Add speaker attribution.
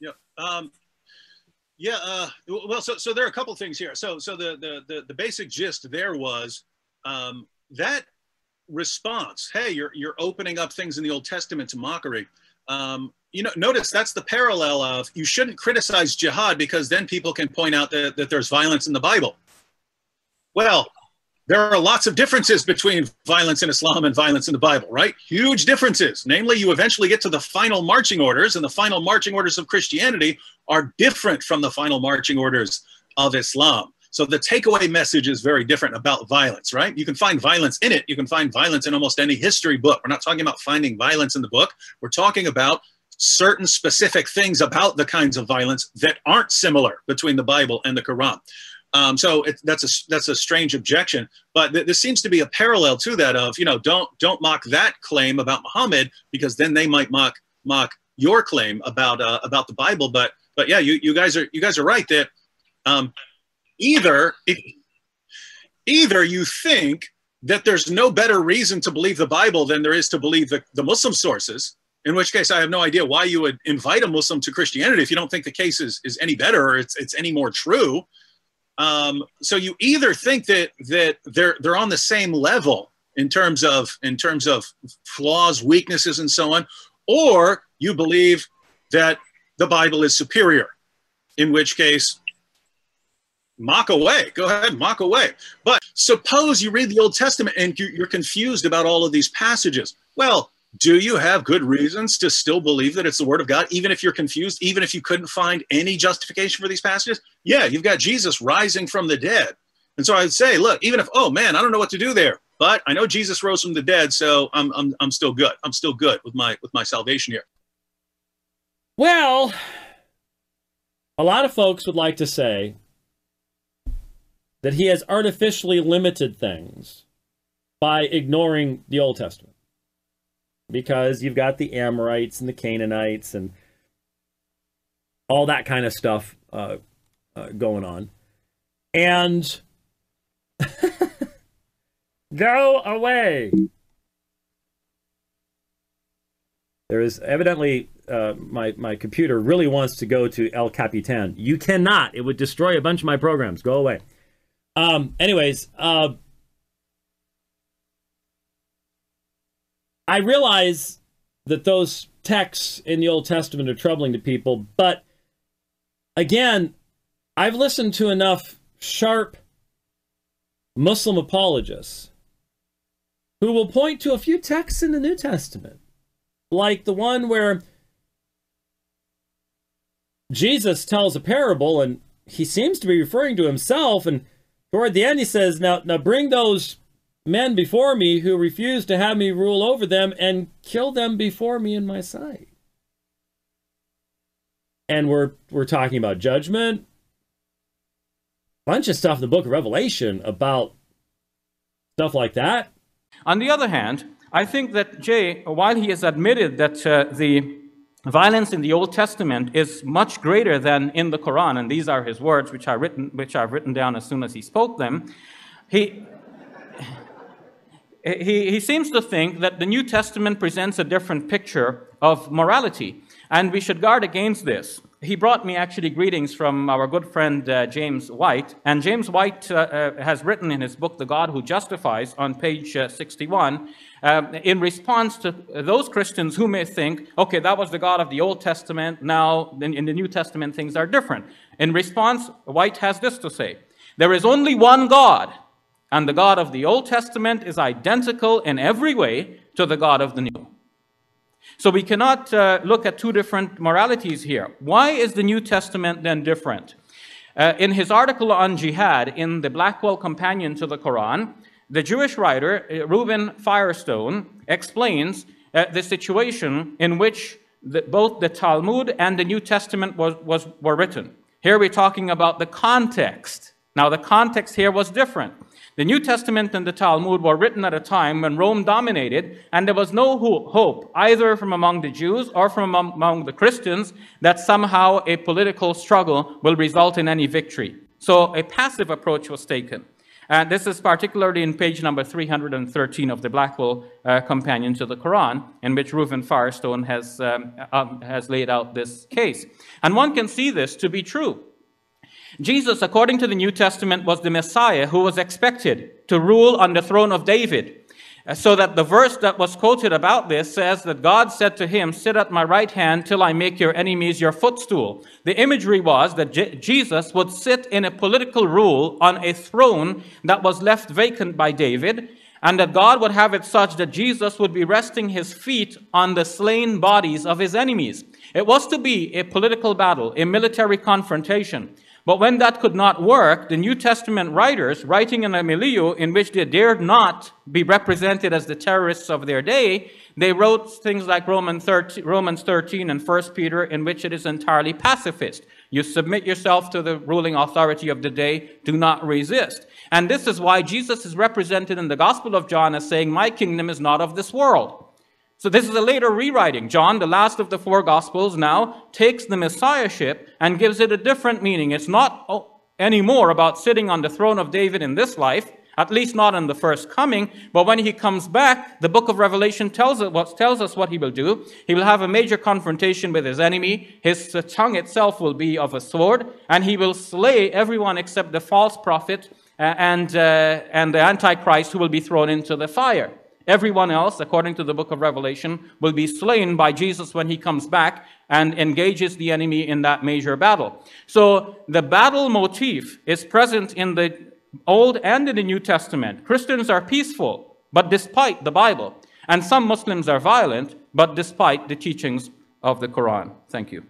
Speaker 1: Yeah. Um, yeah. Uh, well, so so there are a couple things here. So so the the the, the basic gist there was um, that response. Hey, you're you're opening up things in the Old Testament to mockery. Um, you know, notice that's the parallel of you shouldn't criticize jihad because then people can point out that, that there's violence in the Bible. Well, there are lots of differences between violence in Islam and violence in the Bible, right? Huge differences. Namely, you eventually get to the final marching orders, and the final marching orders of Christianity are different from the final marching orders of Islam. So the takeaway message is very different about violence, right? You can find violence in it. You can find violence in almost any history book. We're not talking about finding violence in the book. We're talking about certain specific things about the kinds of violence that aren't similar between the Bible and the Quran. Um, so it, that's a that's a strange objection, but th- there seems to be a parallel to that of you know don't don't mock that claim about Muhammad because then they might mock mock your claim about uh, about the Bible. But but yeah, you, you guys are you guys are right that um, either either you think that there's no better reason to believe the Bible than there is to believe the, the Muslim sources, in which case I have no idea why you would invite a Muslim to Christianity if you don't think the case is, is any better or it's, it's any more true. Um, so you either think that that they're they're on the same level in terms of in terms of flaws, weaknesses, and so on, or you believe that the Bible is superior, in which case mock away. Go ahead, mock away. But suppose you read the Old Testament and you're confused about all of these passages. Well, do you have good reasons to still believe that it's the word of God, even if you're confused, even if you couldn't find any justification for these passages? Yeah, you've got Jesus rising from the dead. And so I would say, look, even if, oh man, I don't know what to do there, but I know Jesus rose from the dead, so I'm, I'm, I'm still good. I'm still good with my, with my salvation here.
Speaker 2: Well, a lot of folks would like to say that he has artificially limited things by ignoring the Old Testament because you've got the Amorites and the Canaanites and all that kind of stuff uh, uh, going on. And go away. There is evidently uh, my my computer really wants to go to El Capitan. You cannot. It would destroy a bunch of my programs. Go away. Um. Anyways, uh, I realize that those texts in the Old Testament are troubling to people, but again, I've listened to enough sharp Muslim apologists who will point to a few texts in the New Testament, like the one where Jesus tells a parable and he seems to be referring to himself and toward the end he says now now bring those men before me who refuse to have me rule over them and kill them before me in my sight. And we're we're talking about judgment. Bunch of stuff in the book of Revelation about stuff like that.
Speaker 3: On the other hand, I think that Jay, while he has admitted that uh, the violence in the Old Testament is much greater than in the Quran, and these are his words, which are written, which I've written down as soon as he spoke them. He he, he seems to think that the New Testament presents a different picture of morality, and we should guard against this. He brought me actually greetings from our good friend uh, James White, and James White uh, uh, has written in his book, The God Who Justifies, on page uh, 61, uh, in response to those Christians who may think, okay, that was the God of the Old Testament, now in, in the New Testament things are different. In response, White has this to say There is only one God and the God of the Old Testament is identical in every way to the God of the New. So we cannot uh, look at two different moralities here. Why is the New Testament then different? Uh, in his article on jihad in the Blackwell Companion to the Quran, the Jewish writer uh, Reuven Firestone explains uh, the situation in which the, both the Talmud and the New Testament was, was, were written. Here we're talking about the context. Now, the context here was different. The New Testament and the Talmud were written at a time when Rome dominated, and there was no hope, either from among the Jews or from among the Christians, that somehow a political struggle will result in any victory. So a passive approach was taken. And this is particularly in page number 313 of the Blackwell uh, Companion to the Quran, in which Reuven Firestone has, um, um, has laid out this case. And one can see this to be true. Jesus, according to the New Testament, was the Messiah who was expected to rule on the throne of David. Uh, so that the verse that was quoted about this says that God said to him, Sit at my right hand till I make your enemies your footstool. The imagery was that Je- Jesus would sit in a political rule on a throne that was left vacant by David, and that God would have it such that Jesus would be resting his feet on the slain bodies of his enemies. It was to be a political battle, a military confrontation. But when that could not work, the New Testament writers, writing in a milieu in which they dared not be represented as the terrorists of their day, they wrote things like Romans 13, Romans 13 and 1 Peter, in which it is entirely pacifist. You submit yourself to the ruling authority of the day, do not resist. And this is why Jesus is represented in the Gospel of John as saying, My kingdom is not of this world. So this is a later rewriting. John, the last of the four gospels, now takes the messiahship and gives it a different meaning. It's not anymore about sitting on the throne of David in this life, at least not in the first coming, but when he comes back, the book of Revelation tells us, what, tells us what he will do. He will have a major confrontation with his enemy. His tongue itself will be of a sword, and he will slay everyone except the false prophet and, uh, and the Antichrist who will be thrown into the fire. Everyone else, according to the book of Revelation, will be slain by Jesus when he comes back and engages the enemy in that major battle. So the battle motif is present in the Old and in the New Testament. Christians are peaceful, but despite the Bible. And some Muslims are violent, but despite the teachings of the Quran. Thank you.